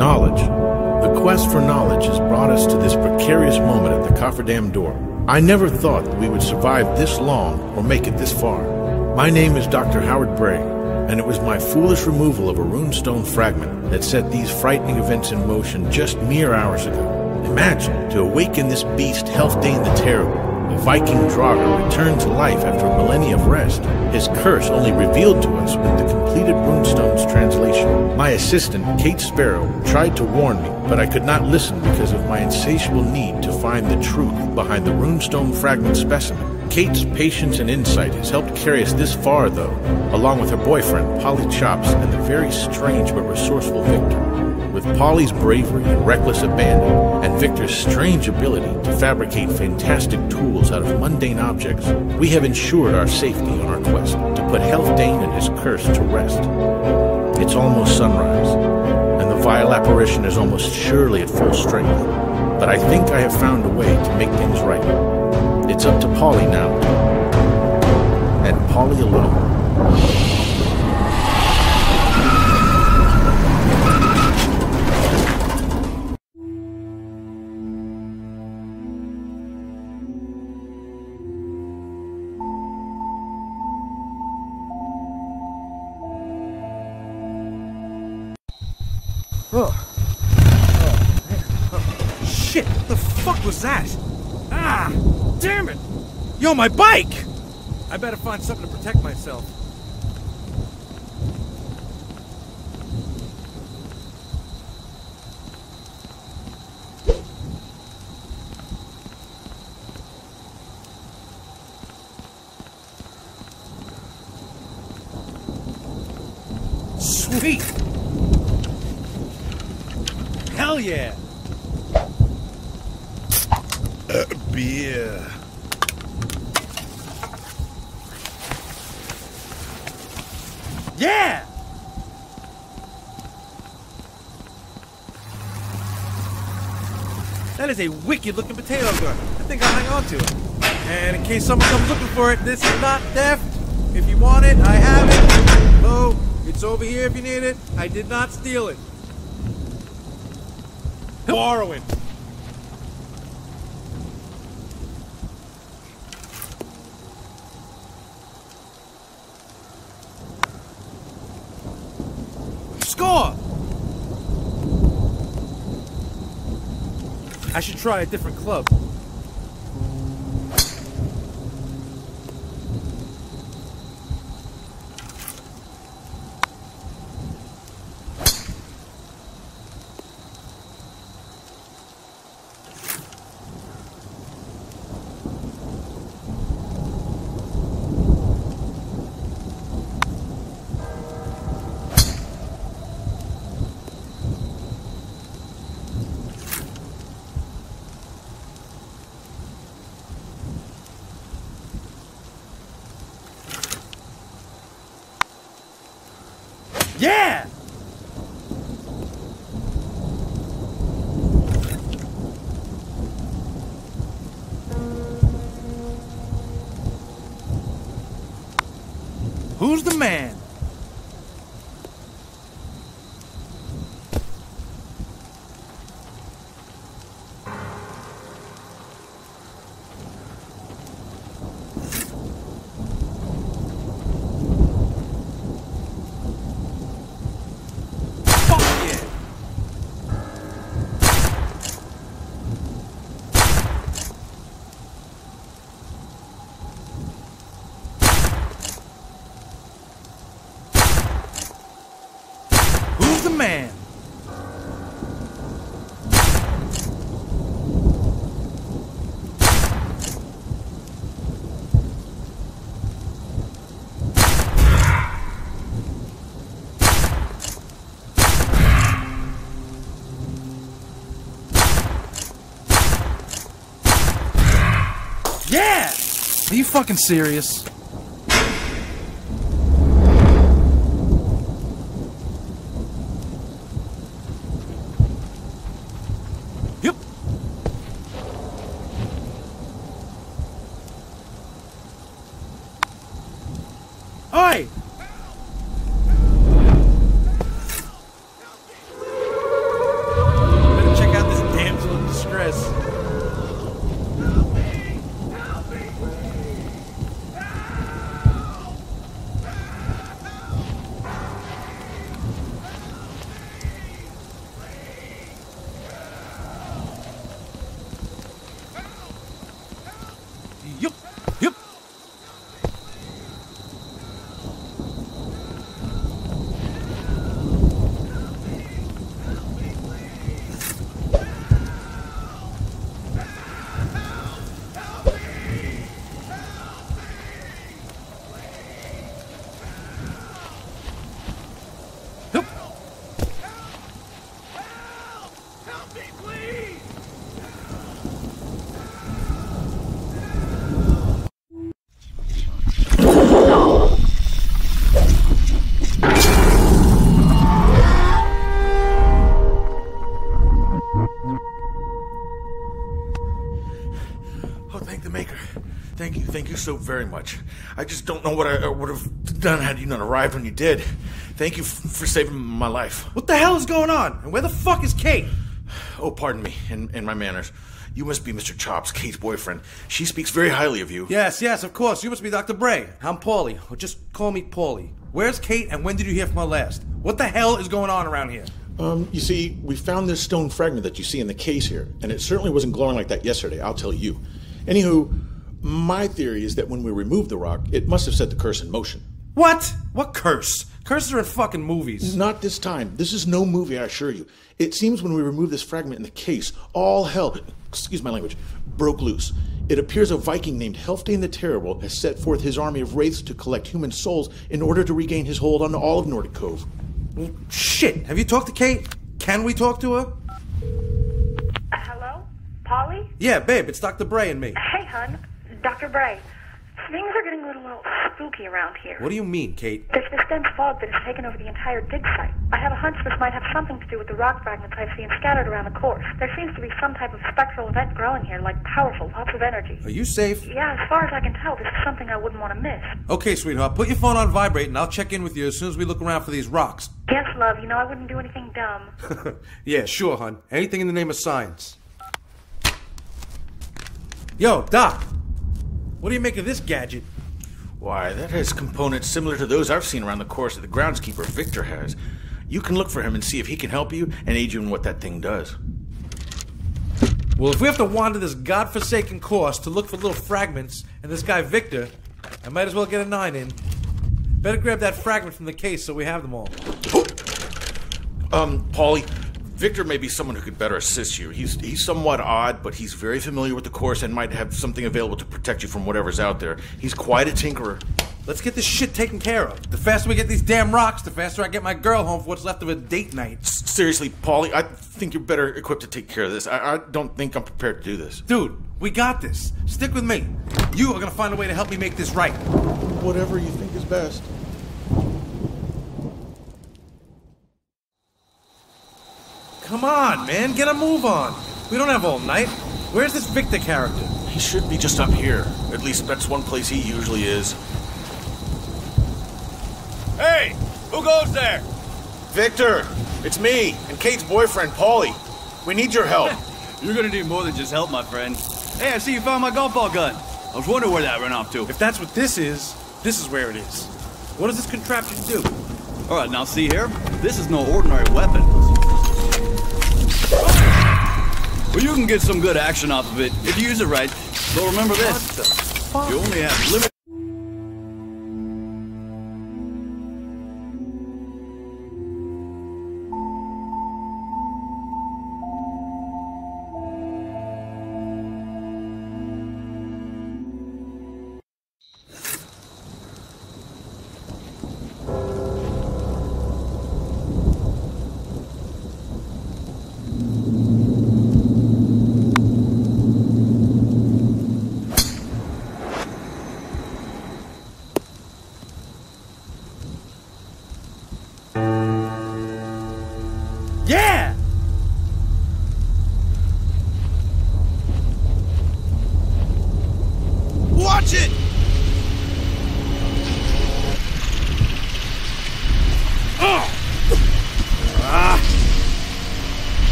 Knowledge. The quest for knowledge has brought us to this precarious moment at the cofferdam door. I never thought that we would survive this long or make it this far. My name is Dr. Howard Bray, and it was my foolish removal of a runestone fragment that set these frightening events in motion just mere hours ago. Imagine to awaken this beast, Healfdene the Terrible, a Viking Draugr returned to life after millennia of rest. His curse only revealed to us with the completed runestone's translation. My assistant, Kate Sparrow, tried to warn me, but I could not listen because of my insatiable need to find the truth behind the runestone fragment specimen. Kate's patience and insight has helped carry us this far, though, along with her boyfriend, Polly Chops, and the very strange but resourceful Victor. With Polly's bravery and reckless abandon, and Victor's strange ability to fabricate fantastic tools out of mundane objects, we have ensured our safety on our quest to put Healfdene and his curse to rest. It's almost sunrise, and the vile apparition is almost surely at full strength. But I think I have found a way to make things right. It's up to Polly now. And Polly alone. Shit, what the fuck was that? Ah, damn it! Yo, my bike! I better find something to protect myself. Hell yeah! Beer. Yeah! That is a wicked looking potato gun. I think I'll hang on to it. And in case someone comes looking for it, this is not theft. If you want it, I have it. Hello, it's over here if you need it. I did not steal it. Borrowing. Score! I should try a different club. Yeah! Who's the man? Fuck yeah! Who's the man? Yeah! Are you fucking serious? Thank you thank you so very much. I just don't know what I would have done had you not arrived when you did. Thank you f- for saving my life. What the hell is going on? And where the fuck is Kate? Oh, pardon me, and, and my manners. You must be Mr. Chops, Kate's boyfriend. She speaks very highly of you. Yes, yes, of course. You must be Dr. Bray. I'm Paulie. Or just call me Paulie. Where's Kate and when did you hear from her last? What the hell is going on around here? Um, you see, we found this stone fragment that you see in the case here, and it certainly wasn't glowing like that yesterday, I'll tell you. Anywho, my theory is that when we removed the rock, it must have set the curse in motion. What? What curse? Curses are in fucking movies. Not this time. This is no movie, I assure you. It seems when we removed this fragment in the case, all hell, excuse my language, broke loose. It appears a Viking named Healfdene the Terrible has set forth his army of wraiths to collect human souls in order to regain his hold on all of Nordic Cove. Well, shit. Have you talked to Kate? Can we talk to her? Hello? Polly? Yeah, babe, it's Dr. Bray and me. Hey, hun. Dr. Bray. Things are getting a little, little spooky around here. What do you mean, Kate? There's this dense fog that has taken over the entire dig site. I have a hunch this might have something to do with the rock fragments I've seen scattered around the course. There seems to be some type of spectral event growing here, like powerful, lots of energy. Are you safe? Yeah, as far as I can tell, this is something I wouldn't want to miss. Okay, sweetheart, put your phone on vibrate and I'll check in with you as soon as we look around for these rocks. Yes, love, you know I wouldn't do anything dumb. yeah, sure, hon. Anything in the name of science. Yo, Doc. What do you make of this gadget? Why, that has components similar to those I've seen around the course that the groundskeeper Victor has. You can look for him and see if he can help you and aid you in what that thing does. Well, if we have to wander this godforsaken course to look for little fragments and this guy Victor, I might as well get a nine in. Better grab that fragment from the case so we have them all. Um, Paulie, Victor may be someone who could better assist you. He's he's somewhat odd, but he's very familiar with the course and might have something available to protect you from whatever's out there. He's quite a tinkerer. Let's get this shit taken care of. The faster we get these damn rocks, the faster I get my girl home for what's left of a date night. S- Seriously, Paulie, I think you're better equipped to take care of this. I, I don't think I'm prepared to do this. Dude, we got this. Stick with me. You are gonna find a way to help me make this right. Whatever you think is best. Come on, man, get a move on. We don't have all night. Where's this Victor character? He should be just up here. At least that's one place he usually is. Hey, who goes there? Victor, it's me and Kate's boyfriend, Paulie. We need your help. You're gonna need more than just help, my friend. Hey, I see you found my golf ball gun. I was wondering where that ran off to. If that's what this is, this is where it is. What does this contraption do? All right, now see here. This is no ordinary weapon. Well, you can get some good action off of it if you use it right. But remember this: you only have limited.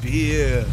Beer.